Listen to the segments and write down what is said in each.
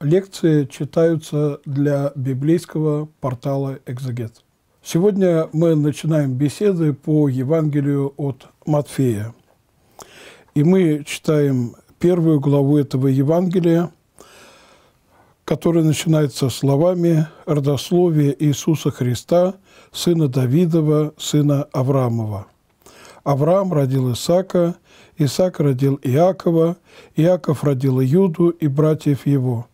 лекции читаются для библейского портала «Экзегет». Сегодня мы начинаем беседы по Евангелию от Матфея. И мы читаем первую главу этого Евангелия, которая начинается словами родословия Иисуса Христа, сына Давидова, сына Авраамова. Авраам родил Исаака, Исаак родил Иакова, Иаков родил Иуду и братьев его.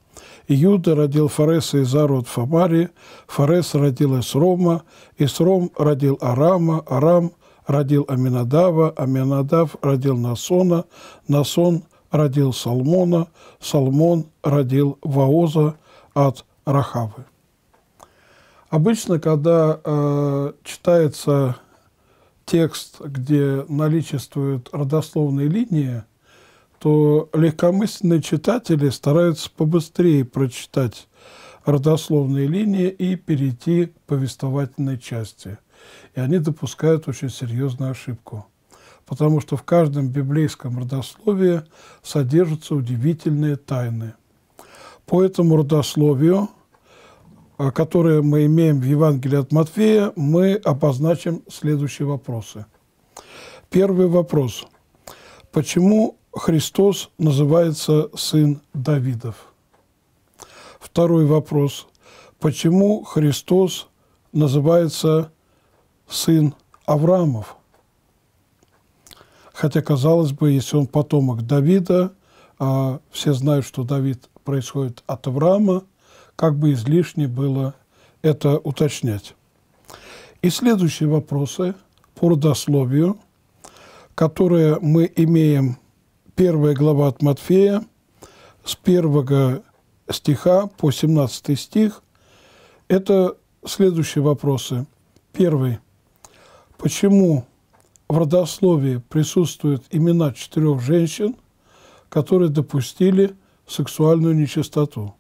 Иуда родил Фареса и Зару от Фарес родил Исрома, Исром родил Арама, Арам родил Аминадава, Аминадав родил Насона, Насон родил Салмона, Салмон родил Ваоза от Рахавы. Обычно, когда э, читается текст, где наличествуют родословные линии, то легкомысленные читатели стараются побыстрее прочитать родословные линии и перейти к повествовательной части. И они допускают очень серьезную ошибку, потому что в каждом библейском родословии содержатся удивительные тайны. По этому родословию – которые мы имеем в Евангелии от Матфея, мы обозначим следующие вопросы. Первый вопрос. Почему Христос называется сын Давидов? Второй вопрос. Почему Христос называется сын Авраамов? Хотя, казалось бы, если он потомок Давида, а все знают, что Давид происходит от Авраама – как бы излишне было это уточнять. И следующие вопросы по родословию, которые мы имеем, первая глава от Матфея, с первого стиха по 17 стих, это следующие вопросы. Первый. Почему в родословии присутствуют имена четырех женщин, которые допустили сексуальную нечистоту?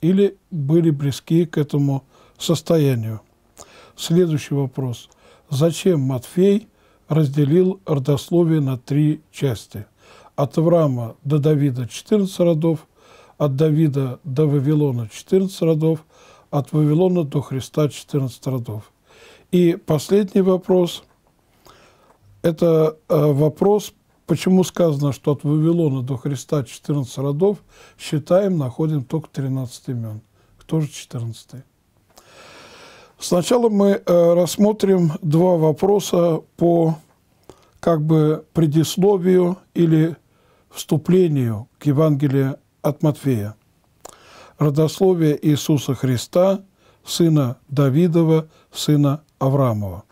или были близки к этому состоянию. Следующий вопрос. Зачем Матфей разделил родословие на три части? От Авраама до Давида 14 родов, от Давида до Вавилона 14 родов, от Вавилона до Христа 14 родов. И последний вопрос – это э, вопрос Почему сказано, что от Вавилона до Христа 14 родов, считаем, находим только 13 имен. Кто же 14? Сначала мы э, рассмотрим два вопроса по как бы предисловию или вступлению к Евангелию от Матфея. Родословие Иисуса Христа, сына Давидова, сына Авраамова.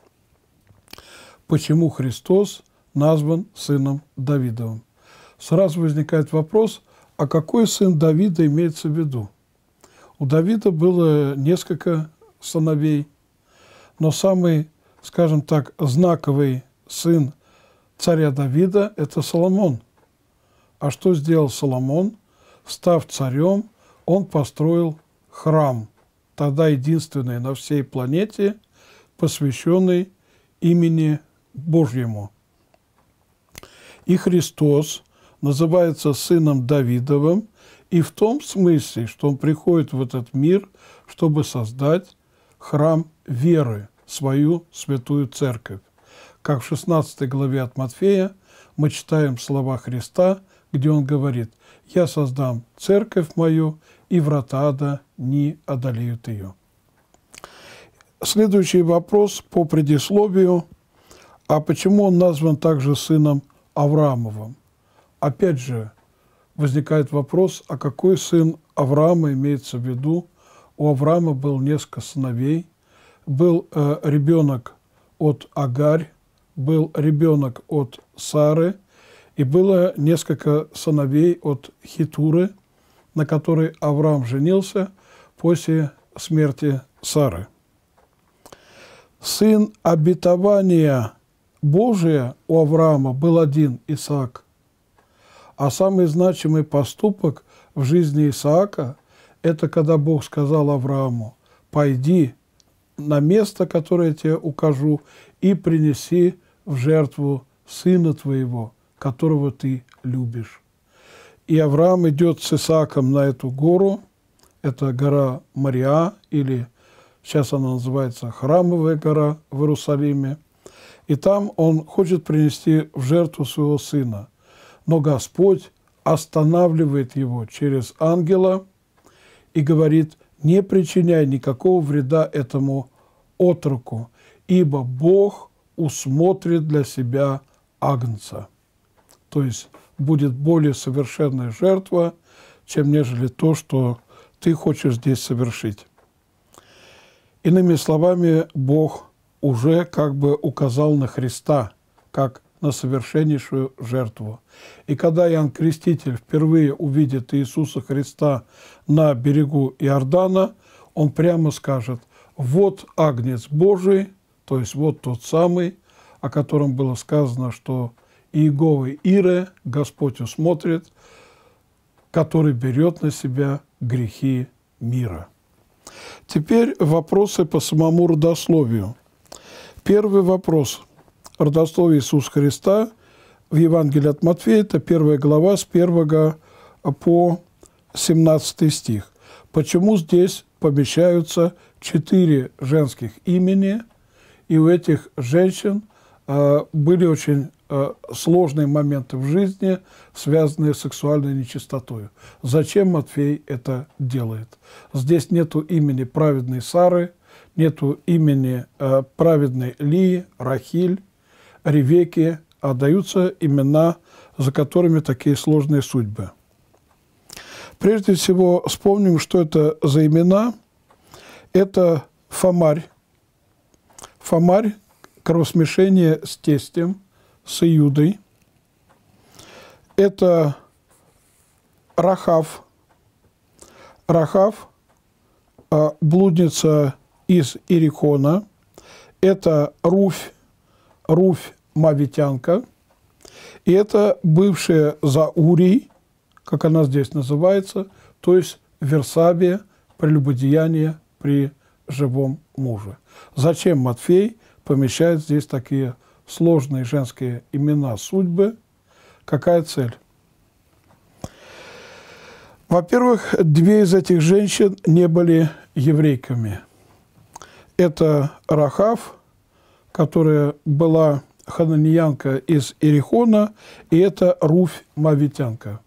Почему Христос назван сыном Давидовым. Сразу возникает вопрос, а какой сын Давида имеется в виду? У Давида было несколько сыновей, но самый, скажем так, знаковый сын царя Давида – это Соломон. А что сделал Соломон? Став царем, он построил храм, тогда единственный на всей планете, посвященный имени Божьему – и Христос называется сыном Давидовым и в том смысле, что он приходит в этот мир, чтобы создать храм веры, свою святую церковь. Как в 16 главе от Матфея мы читаем слова Христа, где он говорит «Я создам церковь мою, и врата ада не одолеют ее». Следующий вопрос по предисловию. А почему он назван также сыном Авраамовым. Опять же, возникает вопрос, а какой сын Авраама имеется в виду? У Авраама был несколько сыновей. Был э, ребенок от Агарь, был ребенок от Сары, и было несколько сыновей от Хитуры, на которой Авраам женился после смерти Сары. Сын обетования Божия у Авраама был один – Исаак. А самый значимый поступок в жизни Исаака – это когда Бог сказал Аврааму, «Пойди на место, которое я тебе укажу, и принеси в жертву сына твоего, которого ты любишь». И Авраам идет с Исааком на эту гору, это гора Мария, или сейчас она называется Храмовая гора в Иерусалиме. И там он хочет принести в жертву своего сына. Но Господь останавливает его через ангела и говорит, не причиняй никакого вреда этому отроку, ибо Бог усмотрит для себя агнца. То есть будет более совершенная жертва, чем нежели то, что ты хочешь здесь совершить. Иными словами, Бог уже как бы указал на Христа, как на совершеннейшую жертву. И когда Иоанн Креститель впервые увидит Иисуса Христа на берегу Иордана, он прямо скажет, вот Агнец Божий, то есть вот тот самый, о котором было сказано, что Иеговы Ире Господь усмотрит, который берет на себя грехи мира. Теперь вопросы по самому родословию. Первый вопрос. Родословие Иисуса Христа в Евангелии от Матфея, это первая глава с 1 по 17 стих. Почему здесь помещаются четыре женских имени, и у этих женщин э, были очень сложные моменты в жизни, связанные с сексуальной нечистотой. Зачем Матфей это делает? Здесь нету имени праведной Сары, нету имени э, праведной Лии, Рахиль, Ревеки, а даются имена, за которыми такие сложные судьбы. Прежде всего, вспомним, что это за имена. Это Фомарь. Фомарь – кровосмешение с тестем, с Иудой. Это Рахав. Рахав а, – блудница из Ирихона. Это Руфь, Руфь Мавитянка. И это бывшая Заурий, как она здесь называется, то есть Версабия, прелюбодеяние при живом муже. Зачем Матфей помещает здесь такие сложные женские имена судьбы? Какая цель? Во-первых, две из этих женщин не были еврейками. Это Рахав, которая была хананиянка из Ирихона, и это Руфь Мавитянка.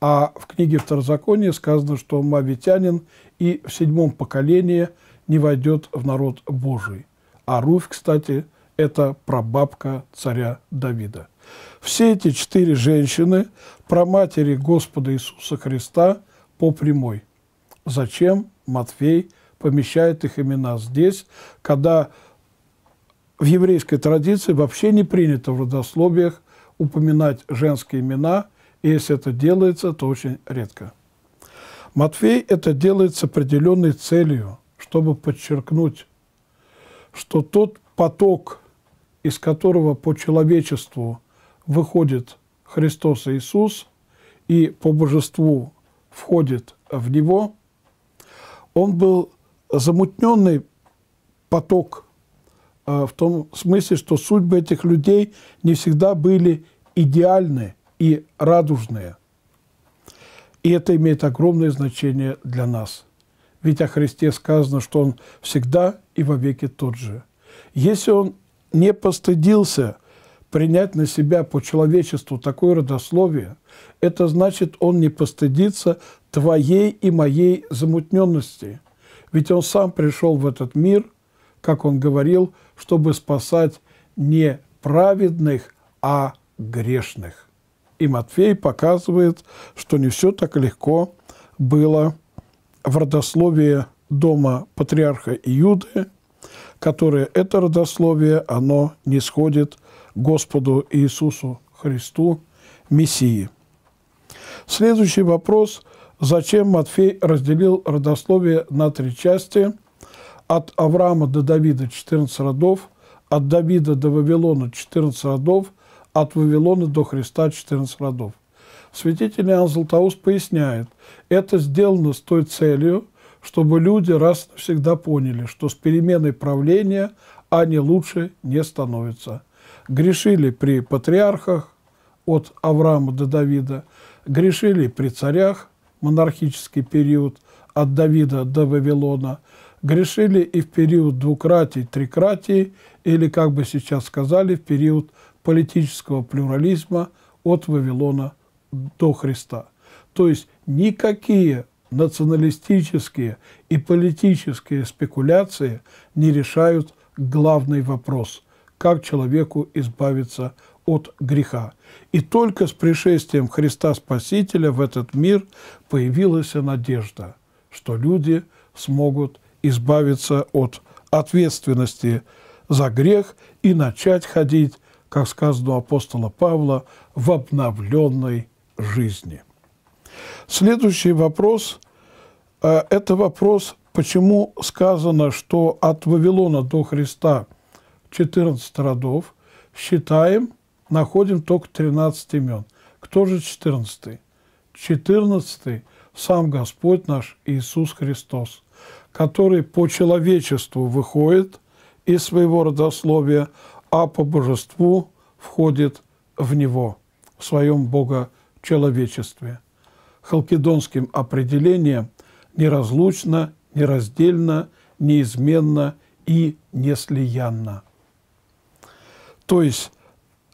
А в книге Второзакония сказано, что мавитянин и в седьмом поколении не войдет в народ Божий. А Руфь, кстати, это прабабка царя Давида. Все эти четыре женщины – праматери Господа Иисуса Христа по прямой. Зачем Матфей помещает их имена здесь, когда в еврейской традиции вообще не принято в родословиях упоминать женские имена, и если это делается, то очень редко. Матфей это делает с определенной целью, чтобы подчеркнуть, что тот поток, из которого по человечеству выходит Христос Иисус и по божеству входит в Него, он был замутненный поток а, в том смысле, что судьбы этих людей не всегда были идеальны и радужные. И это имеет огромное значение для нас. Ведь о Христе сказано, что Он всегда и вовеки тот же. Если Он не постыдился принять на себя по человечеству такое родословие, это значит, Он не постыдится твоей и моей замутненности. Ведь Он сам пришел в этот мир, как Он говорил, чтобы спасать не праведных, а грешных. И Матфей показывает, что не все так легко было в родословии дома патриарха Иуды, которое это родословие, оно не сходит Господу Иисусу Христу, Мессии. Следующий вопрос. Зачем Матфей разделил родословие на три части – от Авраама до Давида 14 родов, от Давида до Вавилона 14 родов, от Вавилона до Христа 14 родов. Святитель Иоанн Златоуст поясняет, это сделано с той целью, чтобы люди раз и навсегда поняли, что с переменой правления они лучше не становятся. Грешили при патриархах от Авраама до Давида, грешили при царях, монархический период – от Давида до Вавилона, грешили и в период двукратий, трикратий, или, как бы сейчас сказали, в период политического плюрализма от Вавилона до Христа. То есть никакие националистические и политические спекуляции не решают главный вопрос – как человеку избавиться от греха. И только с пришествием Христа Спасителя в этот мир появилась надежда, что люди смогут избавиться от ответственности за грех и начать ходить, как сказано у апостола Павла, в обновленной жизни. Следующий вопрос э, – это вопрос, почему сказано, что от Вавилона до Христа 14 родов, считаем, находим только 13 имен. Кто же 14? 14 – сам Господь наш Иисус Христос, который по человечеству выходит из своего родословия, а по божеству входит в него, в своем богочеловечестве халкидонским определением неразлучно, нераздельно, неизменно и неслиянно. То есть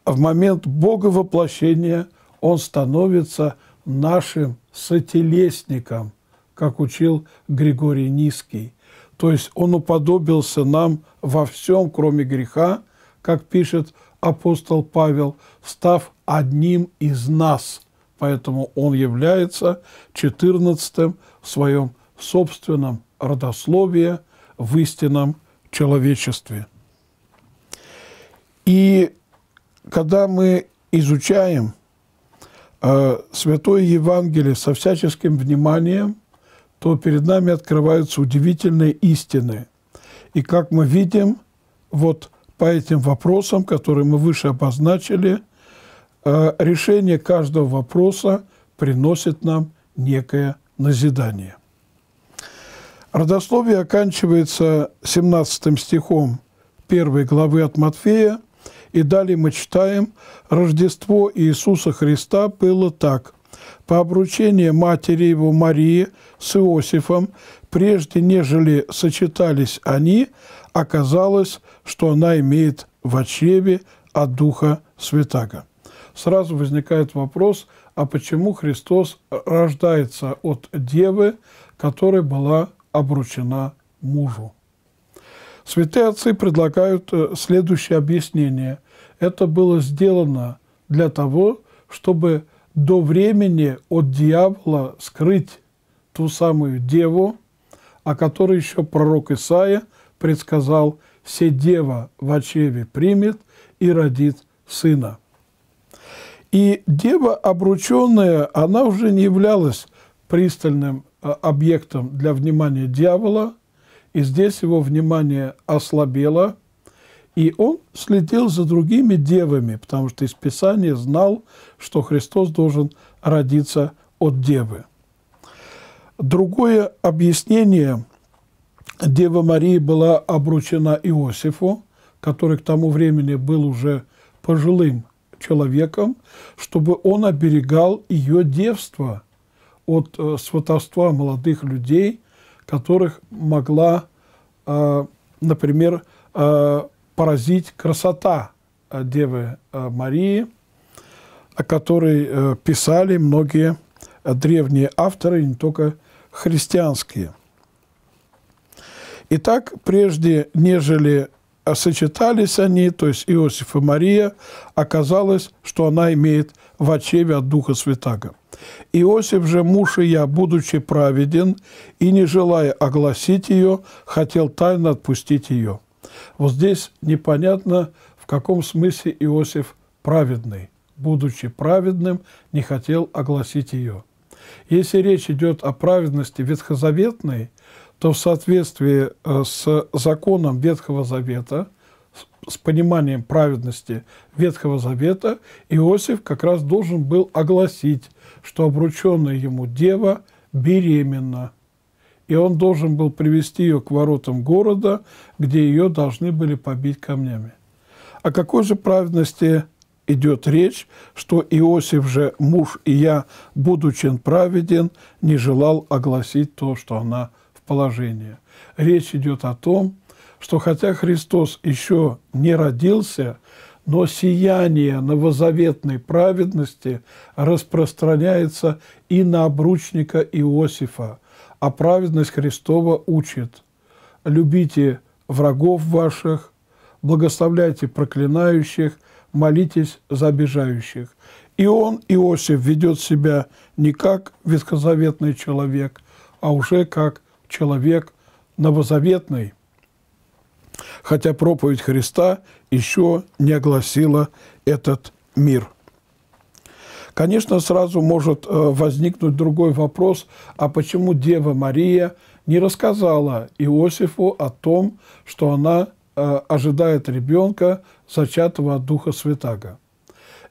в момент Бога воплощения Он становится нашим сотелесником, как учил Григорий Низкий. То есть Он уподобился нам во всем, кроме греха, как пишет апостол Павел, став одним из нас – поэтому он является четырнадцатым в своем собственном родословии в истинном человечестве. И когда мы изучаем э, Святое Евангелие со всяческим вниманием, то перед нами открываются удивительные истины. И как мы видим, вот по этим вопросам, которые мы выше обозначили – решение каждого вопроса приносит нам некое назидание. Родословие оканчивается 17 стихом первой главы от Матфея, и далее мы читаем «Рождество Иисуса Христа было так. По обручению матери его Марии с Иосифом, прежде нежели сочетались они, оказалось, что она имеет в чреве от Духа Святаго» сразу возникает вопрос, а почему Христос рождается от девы, которая была обручена мужу? Святые отцы предлагают э, следующее объяснение. Это было сделано для того, чтобы до времени от дьявола скрыть ту самую деву, о которой еще пророк Исаия предсказал, «Се дева в очеве примет и родит сына». И дева обрученная, она уже не являлась пристальным а, объектом для внимания дьявола, и здесь его внимание ослабело, и он следил за другими девами, потому что из Писания знал, что Христос должен родиться от девы. Другое объяснение – Дева Мария была обручена Иосифу, который к тому времени был уже пожилым человеком, чтобы он оберегал ее девство от э, сватовства молодых людей, которых могла, э, например, э, поразить красота э, Девы э, Марии, о которой э, писали многие древние авторы, не только христианские. Итак, прежде нежели сочетались они, то есть Иосиф и Мария, оказалось, что она имеет в очеве от Духа Святаго. Иосиф же, муж и я, будучи праведен и не желая огласить ее, хотел тайно отпустить ее. Вот здесь непонятно, в каком смысле Иосиф праведный. Будучи праведным, не хотел огласить ее. Если речь идет о праведности ветхозаветной, то в соответствии э, с законом Ветхого Завета, с пониманием праведности Ветхого Завета, Иосиф как раз должен был огласить, что обрученная ему дева беременна. И он должен был привести ее к воротам города, где ее должны были побить камнями. О какой же праведности идет речь, что Иосиф же, муж и я, будучи праведен, не желал огласить то, что она в положении. Речь идет о том, что хотя Христос еще не родился, но сияние новозаветной праведности распространяется и на обручника Иосифа, а праведность Христова учит «любите врагов ваших, благословляйте проклинающих, молитесь за обижающих». И он, Иосиф, ведет себя не как ветхозаветный человек, а уже как человек новозаветный – хотя проповедь Христа еще не огласила этот мир. Конечно, сразу может э, возникнуть другой вопрос, а почему Дева Мария не рассказала Иосифу о том, что она э, ожидает ребенка, зачатого от Духа Святаго.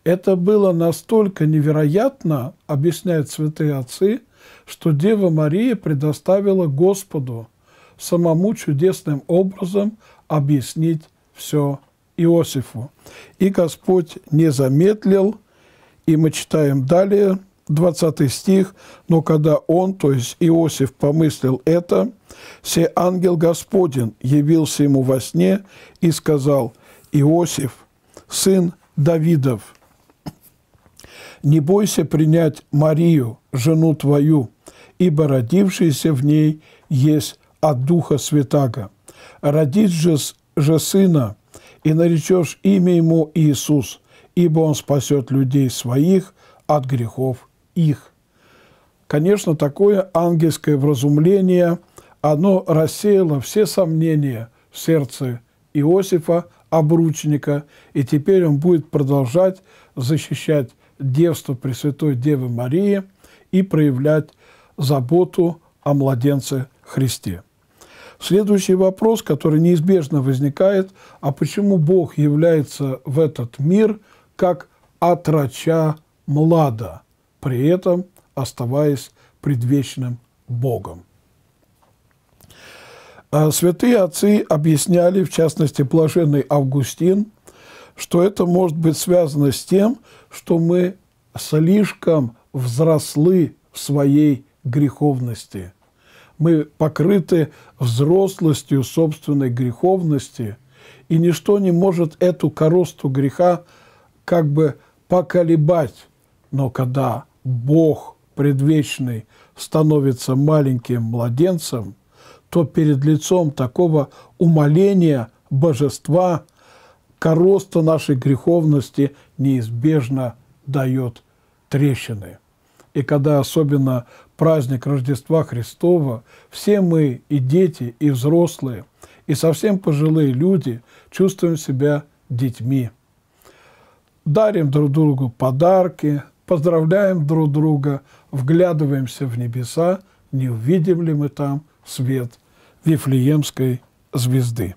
Это было настолько невероятно, объясняют святые отцы, что Дева Мария предоставила Господу самому чудесным образом объяснить все Иосифу. И Господь не замедлил, и мы читаем далее, 20 стих, «Но когда он, то есть Иосиф, помыслил это, се ангел Господень явился ему во сне и сказал, Иосиф, сын Давидов, не бойся принять Марию, жену твою, ибо родившийся в ней есть от Духа Святаго родишь же, же сына, и наречешь имя ему Иисус, ибо он спасет людей своих от грехов их». Конечно, такое ангельское вразумление, оно рассеяло все сомнения в сердце Иосифа, обручника, и теперь он будет продолжать защищать девство Пресвятой Девы Марии и проявлять заботу о младенце Христе. Следующий вопрос, который неизбежно возникает, а почему Бог является в этот мир как отрача млада, при этом оставаясь предвечным Богом? А святые отцы объясняли, в частности, блаженный Августин, что это может быть связано с тем, что мы слишком взрослы в своей греховности – мы покрыты взрослостью собственной греховности, и ничто не может эту коросту греха как бы поколебать. Но когда Бог предвечный становится маленьким младенцем, то перед лицом такого умоления божества короста нашей греховности неизбежно дает трещины. И когда особенно праздник Рождества Христова, все мы, и дети, и взрослые, и совсем пожилые люди, чувствуем себя детьми. Дарим друг другу подарки, поздравляем друг друга, вглядываемся в небеса, не увидим ли мы там свет Вифлеемской звезды.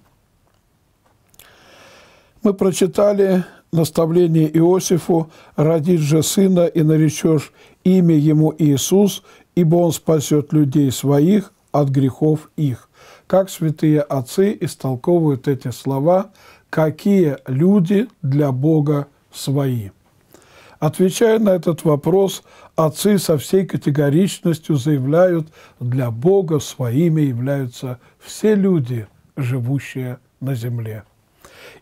Мы прочитали наставление Иосифу «Родишь же сына и наречешь имя ему Иисус, ибо он спасет людей своих от грехов их. Как святые отцы истолковывают эти слова, какие люди для Бога свои. Отвечая на этот вопрос, отцы со всей категоричностью заявляют, для Бога своими являются все люди, живущие на земле.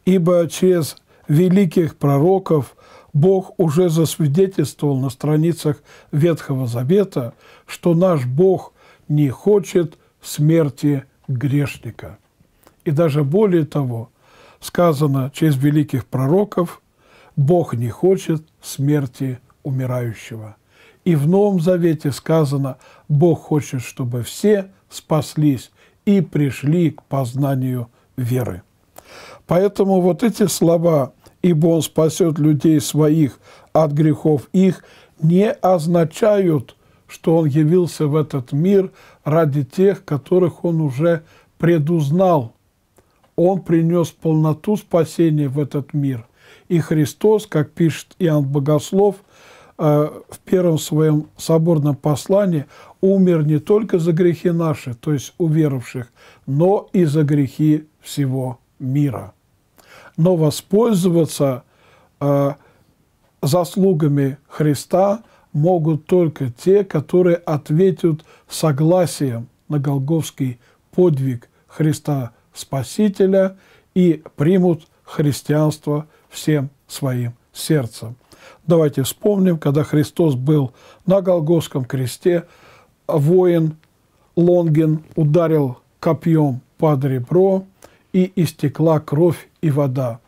Ибо через великих пророков Бог уже засвидетельствовал на страницах Ветхого Завета, что наш Бог не хочет смерти грешника. И даже более того, сказано через великих пророков, Бог не хочет смерти умирающего. И в Новом Завете сказано, Бог хочет, чтобы все спаслись и пришли к познанию веры. Поэтому вот эти слова ибо Он спасет людей своих от грехов их, не означают, что Он явился в этот мир ради тех, которых Он уже предузнал. Он принес полноту спасения в этот мир. И Христос, как пишет Иоанн Богослов, э, в первом своем соборном послании умер не только за грехи наши, то есть уверовавших, но и за грехи всего мира но воспользоваться э, заслугами Христа могут только те, которые ответят согласием на Голговский подвиг Христа Спасителя и примут христианство всем своим сердцем. Давайте вспомним, когда Христос был на Голгофском кресте, воин Лонгин ударил копьем под ребро, и истекла кровь и вода.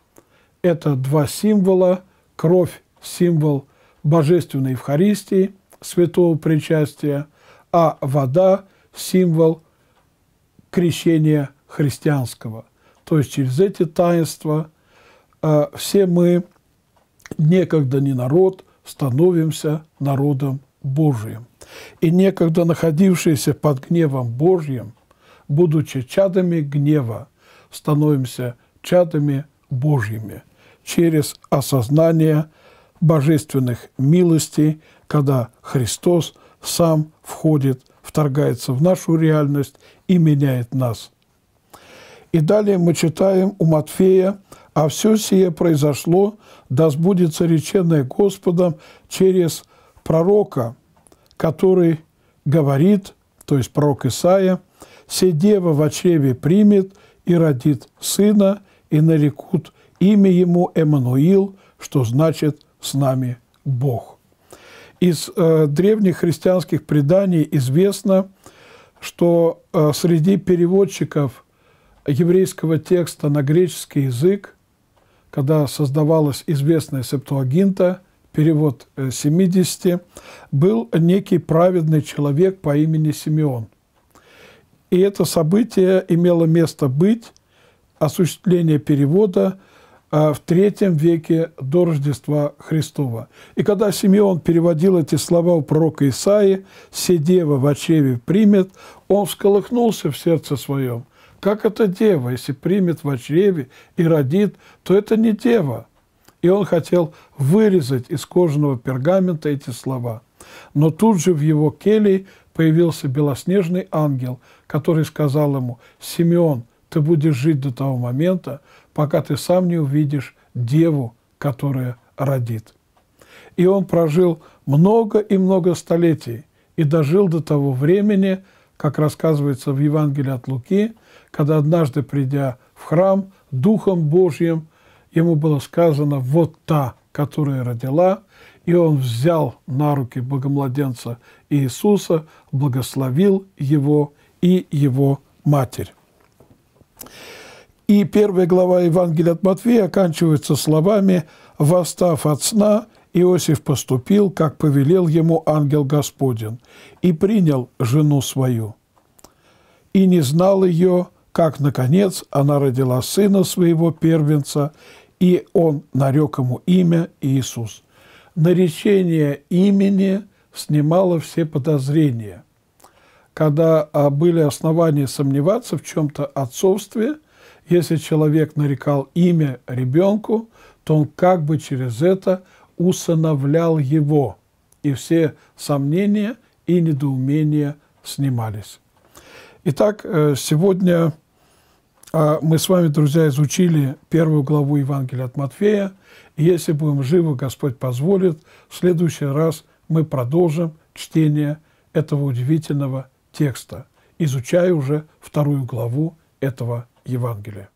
Это два символа. Кровь – символ божественной Евхаристии, святого причастия, а вода – символ крещения христианского. То есть через эти таинства э, все мы, некогда не народ, становимся народом Божиим. И некогда находившиеся под гневом Божьим, будучи чадами гнева, становимся чадами Божьими через осознание божественных милостей, когда Христос сам входит, вторгается в нашу реальность и меняет нас. И далее мы читаем у Матфея, «А все сие произошло, да сбудется реченное Господом через пророка, который говорит, то есть пророк Исаия, «Се дева в чреве примет и родит сына, и нарекут имя ему Эммануил, что значит «с нами Бог». Из э, древних христианских преданий известно, что э, среди переводчиков еврейского текста на греческий язык, когда создавалась известная Септуагинта, перевод 70, э, был некий праведный человек по имени Симеон. И это событие имело место быть, осуществление перевода а, в третьем веке до Рождества Христова. И когда Симеон переводил эти слова у пророка Исаии «Се дева в очеве примет», он всколыхнулся в сердце своем. Как это дева? Если примет в очреве и родит, то это не дева. И он хотел вырезать из кожаного пергамента эти слова. Но тут же в его келии появился белоснежный ангел, который сказал ему, «Симеон, ты будешь жить до того момента, пока ты сам не увидишь деву, которая родит». И он прожил много и много столетий и дожил до того времени, как рассказывается в Евангелии от Луки, когда однажды, придя в храм Духом Божьим, ему было сказано «вот та, которая родила», и он взял на руки богомладенца Иисуса, благословил его и его матерь. И первая глава Евангелия от Матфея оканчивается словами «Восстав от сна, Иосиф поступил, как повелел ему ангел Господень, и принял жену свою. И не знал ее, как, наконец, она родила сына своего первенца, и он нарек ему имя Иисус наречение имени снимало все подозрения. Когда а, были основания сомневаться в чем-то отцовстве, если человек нарекал имя ребенку, то он как бы через это усыновлял его, и все сомнения и недоумения снимались. Итак, э, сегодня а, мы с вами, друзья, изучили первую главу Евангелия от Матфея – и если будем живы, Господь позволит, в следующий раз мы продолжим чтение этого удивительного текста, изучая уже вторую главу этого Евангелия.